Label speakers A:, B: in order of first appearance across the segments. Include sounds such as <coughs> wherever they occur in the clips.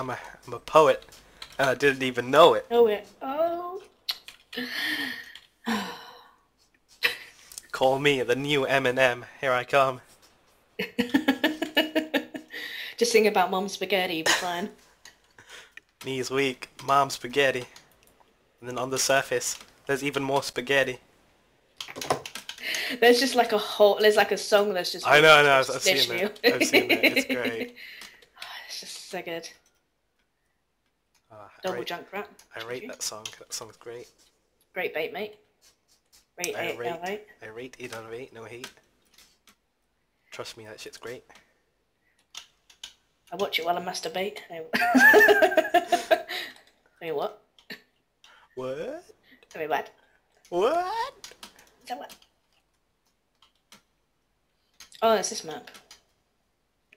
A: I'm a I'm a poet, and I didn't even know it.
B: Oh it. Oh. <sighs>
A: Call me the new Eminem. Here I come. <laughs>
B: Just sing about mom spaghetti, you'll be fine. <laughs>
A: Knees weak, mom spaghetti. And then on the surface, there's even more spaghetti.
B: There's just like a whole. There's like a song that's just.
A: I know, I know. I've, I've seen it. I've seen it. It's great. <laughs>
B: Oh, it's just so good.
A: Ah,
B: Double
A: rate,
B: Junkrat.
A: I rate that song. That song's great.
B: Great bait, mate. Rate
A: I
B: eight,
A: rate,
B: out eight.
A: I rate 8 out of 8, no hate. Trust me, that shit's great.
B: I watch it while I masturbate. Wait, <laughs> what?
A: What?
B: Wait, what?
A: What?
B: So what? Oh, it's this map.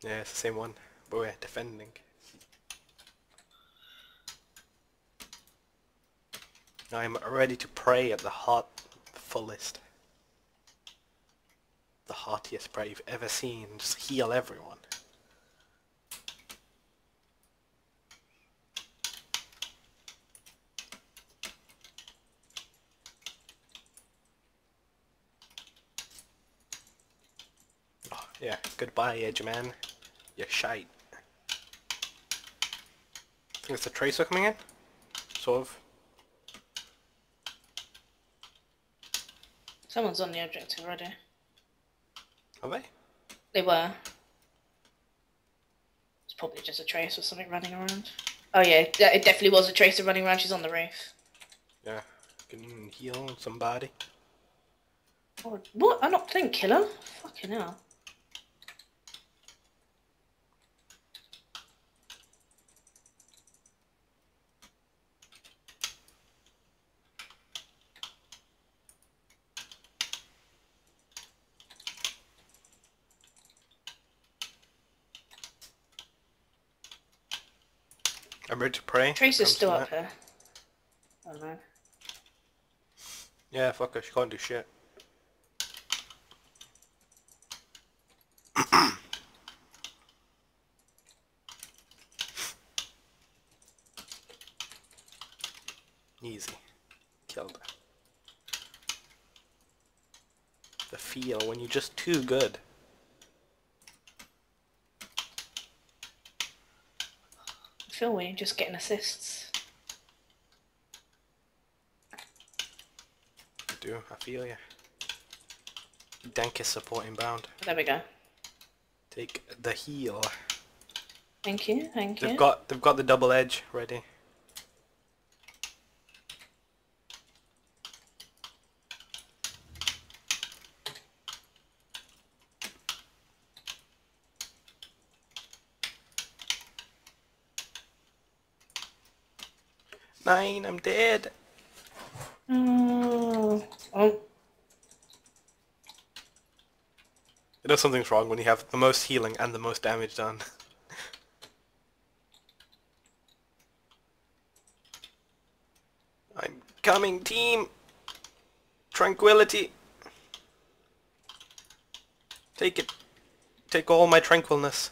A: Yeah, it's the same one, but we're defending. I'm ready to pray at the heart fullest. The heartiest prayer you've ever seen. Just heal everyone. Oh, yeah, goodbye, Edgeman. You're shite. I think it's the tracer coming in? Sort of.
B: Someone's on the objective already.
A: Are they?
B: They were. It's probably just a trace or something running around. Oh yeah, it it definitely was a tracer running around. She's on the roof.
A: Yeah. Can heal somebody.
B: Oh, what? I'm not playing killer. Fucking hell.
A: I'm ready to pray.
B: Tracer's
A: Comes
B: still up
A: that.
B: here. Oh, I don't know.
A: Yeah, fuck her. She can't do shit. <coughs> Easy. Killed her. The feel when you're just too good.
B: Feel weird just getting assists.
A: I do, I feel ya. Dank is supporting bound.
B: There we go.
A: Take the heal.
B: Thank you, thank you.
A: They've got they've got the double edge ready. Nine, I'm dead.
B: Oh. oh,
A: You know something's wrong when you have the most healing and the most damage done. I'm coming, team! Tranquility! Take it. Take all my tranquilness.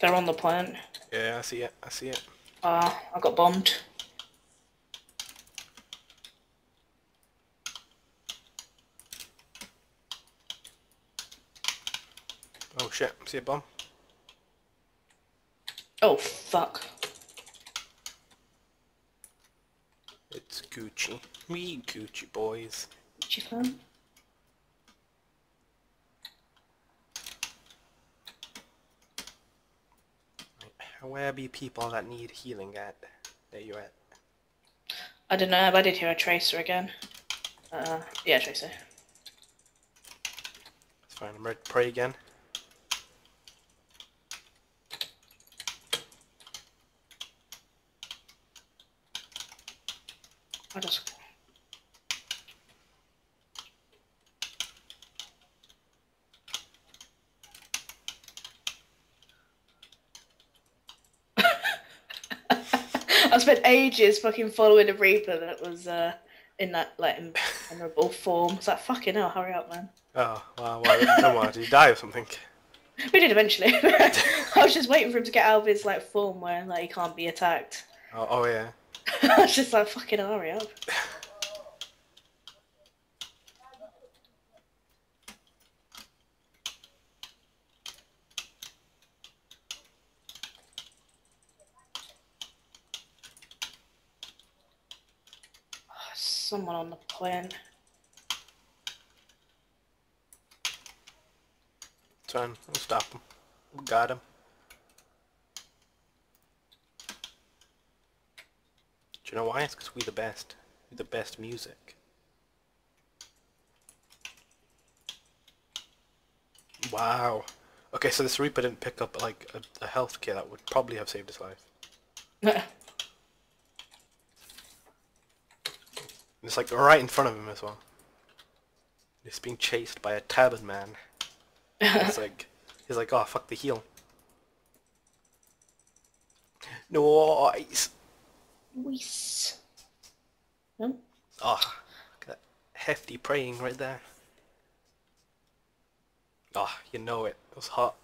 B: They're on the plant.
A: Yeah, I see it. I see it.
B: Ah, I got bombed.
A: Oh shit, see a bomb?
B: Oh, fuck.
A: It's Gucci. We Gucci boys.
B: Gucci fan?
A: Where be people that need healing at? There you at.
B: I don't know, but I did hear a tracer again. Uh, yeah, tracer.
A: It's fine, I'm ready to pray again.
B: I just. I spent ages fucking following a Reaper that was uh, in that like <laughs> memorable form. It's like fucking hell, hurry up, man.
A: Oh, wow, why, why, did he die or something?
B: We did eventually. <laughs> I was just waiting for him to get out of his like form where like he can't be attacked.
A: Oh, oh yeah. <laughs>
B: I was just like fucking hurry up. Oh, Someone on the plane.
A: Fine, we'll stop him. We got him. Do you know why? It's because we the best. We the best music. Wow. Okay, so this Reaper didn't pick up like a, a health kit that would probably have saved his life. <laughs> It's like right in front of him as well. He's being chased by a Tabin man. It's <laughs> like he's like, oh fuck the heel. Nice.
B: Whis. No?
A: Oh, look at that hefty praying right there. Oh, you know it. It was hot.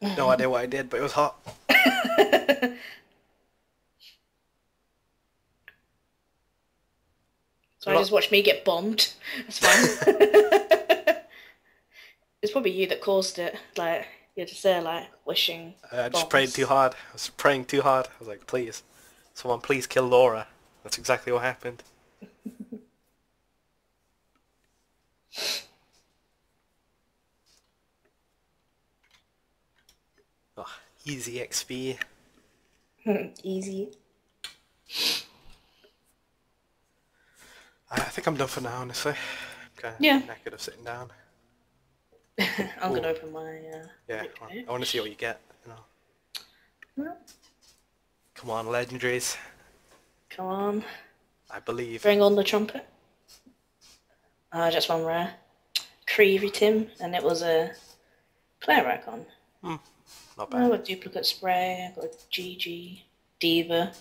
A: No <laughs> idea what I did, but it was hot. <laughs>
B: So I just watched me get bombed. <laughs> That's fine. <laughs> it's probably you that caused it. Like you're just there, like wishing.
A: I just
B: bombs.
A: prayed too hard. I was praying too hard. I was like, please, someone please kill Laura. That's exactly what happened. <laughs> oh, easy XP.
B: Easy.
A: I I think I'm done for now, honestly. Kind of
B: Yeah.
A: knackered of sitting down. <laughs>
B: I'm gonna open my. Uh,
A: Yeah,
B: okay.
A: I want to see what you get. You know.
B: Well,
A: Come on, legendaries.
B: Come on,
A: I believe.
B: bring on the trumpet. Uh, just one rare. Creevy Tim, and it was a player icon. Hmm.
A: Not bad.
B: I
A: bad.
B: got duplicate spray. I got a GG, D.Va,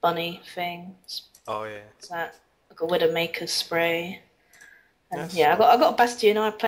B: Bunny things.
A: Oh yeah.
B: What's that? I got Widowmaker spray. And yeah, I got I got a Bastion. I played.